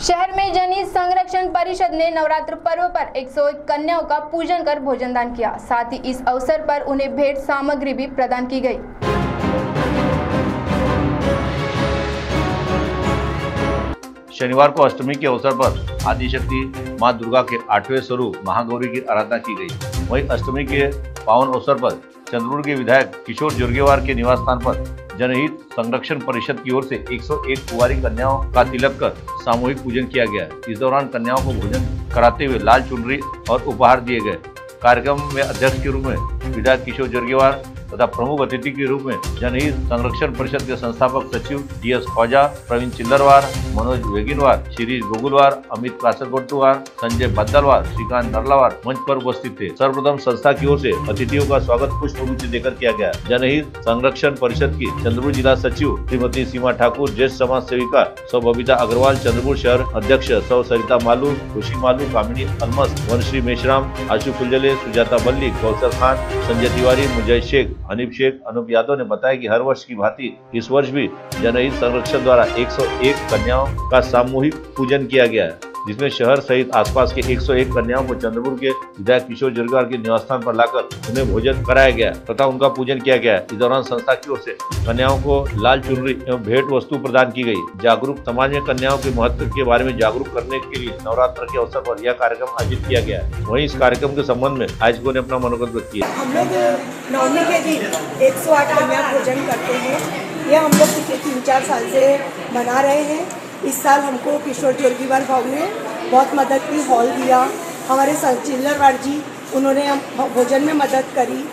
शहर में जनहित संरक्षण परिषद ने नवरात्र पर्व पर 101 कन्याओं का पूजन कर भोजन दान किया। साथ ही इस अवसर पर उन्हें भेंट सामग्री भी प्रदान की गई। शनिवार को अष्टमी के अवसर पर आदिशक्ति माँ दुर्गा के आठवें स्वरूप महागौरी की आराधना की गई। वहीं अष्टमी के पावन अवसर पर चंद्रपुर के विधायक किशोर जुर्गेवार के निवास स्थान पर जनहित संरक्षण परिषद की ओर से 101 कुंवारी कन्याओं का तिलक कर सामूहिक पूजन किया गया। इस दौरान कन्याओं को भोजन कराते हुए लाल चुनरी और उपहार दिए गए। कार्यक्रम में अध्यक्ष के रूप में विधायक किशोर जरगेवार तथा प्रमुख अतिथि के रूप में जनहित संरक्षण परिषद के संस्थापक सचिव डी एस ख्वाजा, प्रवीण चिल्लरवार, मनोज वेगिनवार, शिरीष गोगुलवार, अमित कासरगोट्टुवार संजय बद्दलवार, श्रीकांत नरलावार मंच पर उपस्थित थे। सर्वप्रथम संस्था की ओर से अतिथियों का स्वागत पुष्प गुच्छ देकर किया गया। जनहित संरक्षण परिषद की चंद्रपुर जिला सचिव श्रीमती सीमा ठाकुर, ज्येष्ठ समाज सेविका सौ बबीता अग्रवाल, चंद्रपुर शहर अध्यक्ष सौ सरिता मालू खुशी मालू, कामिनी अलमस वनश्री मेश्राम आशु फुलजले सुजाता मल्लिक, कौसर खान, संजय तिवारी, मुजय शेख हनीफ शेख अनूप यादव ने बताया कि हर वर्ष की भांति इस वर्ष भी जनहित संरक्षण द्वारा 101 कन्याओं का सामूहिक पूजन किया गया है। जिसमें शहर सहित आसपास के 101 कन्याओं को चंद्रपुर के विधायक किशोर जरगार के निवास स्थान पर लाकर उन्हें भोजन कराया गया तथा उनका पूजन किया गया। इस दौरान संस्था की ओर से कन्याओं को लाल चुनरी एवं भेंट वस्तु प्रदान की गई। जागरूक समाज में कन्याओं के महत्व के बारे में जागरूक करने के लिए नवरात्र के अवसर पर यह कार्यक्रम आयोजित किया गया। वही इस कार्यक्रम के संबंध में आयोजकों ने अपना मनोगत व्यक्त किया। नवमी के दिन एक सौ आठ कन्या भोजन करते हैं। ये हम लोग पिछले तीन चार साल से बना रहे हैं। इस साल हमको किशोर जोरगीवार भाव ने बहुत मदद की, हॉल दिया। हमारे चिल्लरवाड़ जी, उन्होंने हम भोजन में मदद करी।